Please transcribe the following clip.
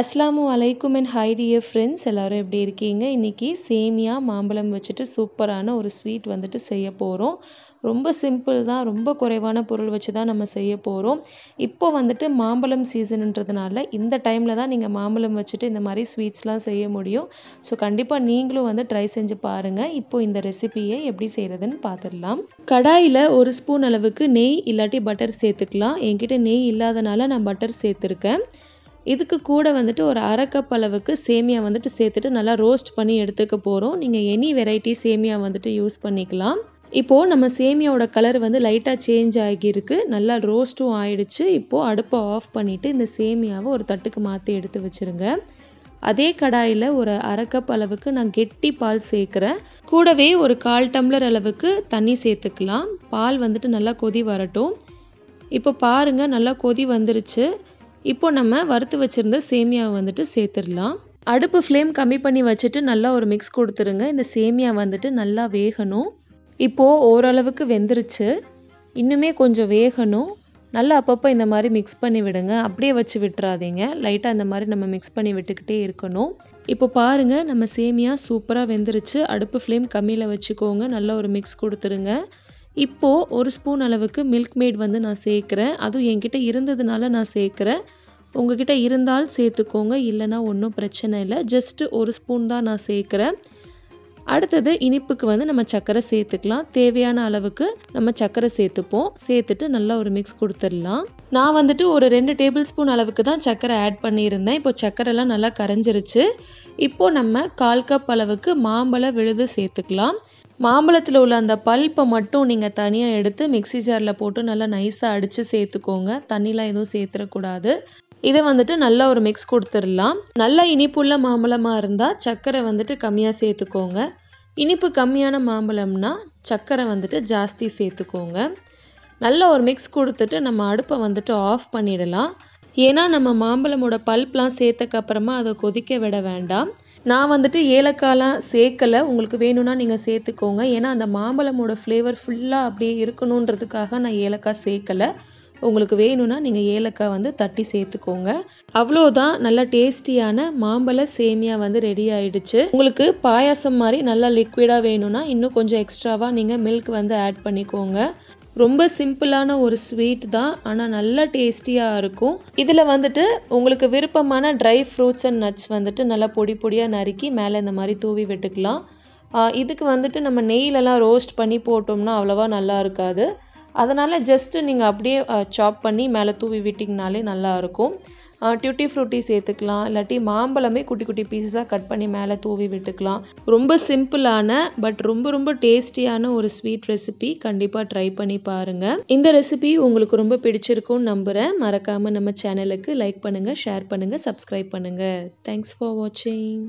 அஸ்லாமு அலைக்கும் and high dear friends எல்லோரும் எப்படி இருக்கீங்க? இன்றைக்கி சேமியா மாம்பழம் வச்சுட்டு சூப்பரான ஒரு ஸ்வீட் வந்துட்டு செய்ய போகிறோம் ரொம்ப சிம்பிள் தான் ரொம்ப குறைவான பொருள் வச்சு தான் நம்ம செய்ய போகிறோம் இப்போ வந்துட்டு மாம்பழம் சீசனுன்றதுனால இந்த டைமில் தான் நீங்கள் மாம்பழம் வச்சுட்டு இந்த மாதிரி ஸ்வீட்ஸ்லாம் செய்ய முடியும். ஸோ கண்டிப்பாக நீங்களும் வந்து ட்ரை செஞ்சு பாருங்கள் இப்போ இந்த ரெசிபியை எப்படி செய்கிறதுன்னு பார்த்துடலாம் கடாயில் ஒரு ஸ்பூன் அளவுக்கு நெய் இல்லாட்டி பட்டர் சேர்த்துக்கலாம். என்கிட்ட நெய் இல்லாதனால நான் பட்டர் சேர்த்துருக்கேன். இதுக்கு கூட வந்துட்டு ஒரு அரைக்கப் அளவுக்கு சேமியா வந்துட்டு சேர்த்துட்டு நல்லா ரோஸ்ட் பண்ணி எடுத்துக்க போகிறோம் நீங்கள் எனி வெரைட்டி சேமியா வந்துட்டு யூஸ் பண்ணிக்கலாம். இப்போது நம்ம சேமியாவோட கலர் வந்து லைட்டாக சேஞ்ச் ஆகியிருக்கு. நல்லா ரோஸ்ட்டும் ஆயிடுச்சு. இப்போது அடுப்பை ஆஃப் பண்ணிவிட்டு இந்த சேமியாவை ஒரு தட்டுக்கு மாற்றி எடுத்து வச்சுருங்க. அதே கடாயில் ஒரு அரை கப் அளவுக்கு நான் கெட்டி பால் சேர்க்குறேன். கூடவே ஒரு கால் டம்ளர் அளவுக்கு தண்ணி சேர்த்துக்கலாம். பால் வந்துட்டு நல்லா கொதி வரட்டும். இப்போ பாருங்கள் நல்லா கொதி வந்துருச்சு. இப்போ நம்ம வறுத்து வச்சுருந்த சேமியாவை வந்துட்டு சேர்த்துடலாம். அடுப்பு ஃப்ளேம் கம்மி பண்ணி வச்சுட்டு நல்லா ஒரு மிக்ஸ் கொடுத்துருங்க. இந்த சேமியா வந்துட்டு நல்லா வேகணும். இப்போது ஓரளவுக்கு வெந்துருச்சு. இன்னுமே கொஞ்சம் வேகணும். நல்லா அப்பப்போ இந்த மாதிரி மிக்ஸ் பண்ணி விடுங்க. அப்படியே வச்சு விட்டுறாதீங்க. லைட்டாக இந்த மாதிரி நம்ம மிக்ஸ் பண்ணி விட்டுக்கிட்டே இருக்கணும். இப்போ பாருங்கள் நம்ம சேமியா சூப்பராக வெந்துருச்சு. அடுப்பு ஃப்ளேம் கம்மியில் வச்சுக்கோங்க. நல்லா ஒரு மிக்ஸ் கொடுத்துருங்க. இப்போது ஒரு ஸ்பூன் அளவுக்கு மில்க் மேட் வந்து நான் சேர்க்குறேன். அதுவும் என்கிட்ட இருந்ததுனால நான் சேர்க்குறேன். உங்ககிட்ட இருந்தால் சேர்த்துக்கோங்க இல்லைனா ஒன்றும் பிரச்சனை இல்லை. ஜஸ்ட்டு ஒரு ஸ்பூன் தான் நான் சேர்க்குறேன். அடுத்தது இனிப்புக்கு வந்து நம்ம சர்க்கரை சேர்த்துக்கலாம். தேவையான அளவுக்கு நம்ம சர்க்கரை சேர்த்துப்போம். சேர்த்துட்டு நல்லா ஒரு மிக்ஸ் கொடுத்துடலாம். நான் வந்துட்டு ஒரு ரெண்டு டேபிள் ஸ்பூன் அளவுக்கு தான் சர்க்கரை ஆட் பண்ணியிருந்தேன். இப்போ சர்க்கரைலாம் நல்லா கரைஞ்சிருச்சு. இப்போது நம்ம கால் கப் அளவுக்கு மாம்பழ விழுது சேர்த்துக்கலாம். மாம்பழத்தில் உள்ள அந்த பல்ப்பை மட்டும் நீங்கள் தனியாக எடுத்து மிக்சி ஜாரில் போட்டு நல்லா நைஸாக அடித்து சேர்த்துக்கோங்க. தண்ணிலாம் எதுவும் சேர்த்துடக்கூடாது இதை வந்துட்டு நல்லா ஒரு மிக்ஸ் கொடுத்துடலாம். நல்லா இனிப்புள்ள மாம்பழமாக இருந்தால் சர்க்கரை வந்துட்டு கம்மியாக சேர்த்துக்கோங்க. இனிப்பு கம்மியான மாம்பழம்னா சர்க்கரை வந்துட்டு ஜாஸ்தி சேர்த்துக்கோங்க. நல்லா ஒரு மிக்ஸ் கொடுத்துட்டு நம்ம அடுப்பை வந்துட்டு ஆஃப் பண்ணிடலாம். ஏன்னா நம்ம மாம்பழமோட பல்ப்லாம் சேர்த்தக்கப்புறமா அதை கொதிக்க விட வேண்டாம். நான் வந்துட்டு ஏலக்காயெலாம் சேர்க்கலை. உங்களுக்கு வேணும்னா நீங்கள் சேர்த்துக்கோங்க. ஏன்னா அந்த மாம்பழமோட ஃப்ளேவர் ஃபுல்லாக அப்படியே இருக்கணுன்றதுக்காக நான் ஏலக்காய் சேர்க்கலை. உங்களுக்கு வேணும்னா நீங்கள் ஏலக்காய் வந்து தட்டி சேர்த்துக்கோங்க. அவ்வளோதான். நல்ல டேஸ்டியான மாம்பழ சேமியா வந்து ரெடி ஆயிடுச்சு. உங்களுக்கு பாயாசம் மாதிரி நல்லா லிக்விடாக வேணும்னா இன்னும் கொஞ்சம் எக்ஸ்ட்ராவாக நீங்கள் மில்க் வந்து ஆட் பண்ணிக்கோங்க. ரொம்ப சிம்பிளான ஒரு ஸ்வீட் தான் ஆனால் நல்லா டேஸ்டியாக இருக்கும். இதில் வந்துட்டு உங்களுக்கு விருப்பமான ட்ரை ஃப்ரூட்ஸ் அண்ட் நட்ஸ் வந்துட்டு நல்லா பொடி பொடியாக நறுக்கி மேலே இந்த மாதிரி தூவி விட்டுக்கலாம். இதுக்கு வந்துட்டு நம்ம நெய்லெலாம் ரோஸ்ட் பண்ணி போட்டோம்னா அவ்வளோவா நல்லா இருக்காது. அதனால் ஜஸ்ட்டு நீங்கள் அப்படியே சாப் பண்ணி மேலே தூவி விட்டிங்கனாலே நல்லாயிருக்கும் டியூட்டி ஃப்ரூட்டி சேர்த்துக்கலாம். இல்லாட்டி மாம்பழமே குட்டி குட்டி பீசஸாக கட் பண்ணி மேலே தூவி விட்டுக்கலாம். ரொம்ப சிம்பிளான பட் ரொம்ப ரொம்ப டேஸ்டியான ஒரு ஸ்வீட் ரெசிபி கண்டிப்பாக ட்ரை பண்ணி பாருங்கள் இந்த ரெசிபி உங்களுக்கு ரொம்ப பிடிச்சிருக்கும்னு நம்புகிறேன் மறக்காமல் நம்ம சேனலுக்கு லைக் பண்ணுங்கள் ஷேர் பண்ணுங்கள் சப்ஸ்கிரைப் பண்ணுங்கள் தேங்க்ஸ் ஃபார் வாட்சிங்